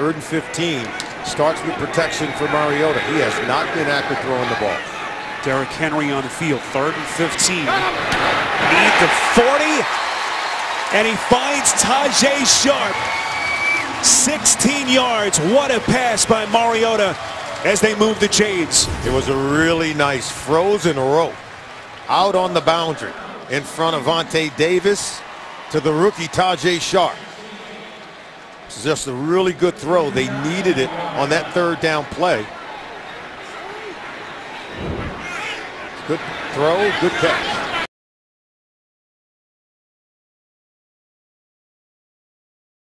Third and 15. Starts with protection for Mariota. He has not been accurate throwing the ball. Derrick Henry on the field. Third and 15. Need the 40. And he finds Tajae Sharpe. 16 yards. What a pass by Mariota as they move the chains. It was a really nice frozen rope out on the boundary in front of Vontae Davis to the rookie Tajae Sharpe. Just a really good throw. They needed it on that third down play. Good throw, good catch.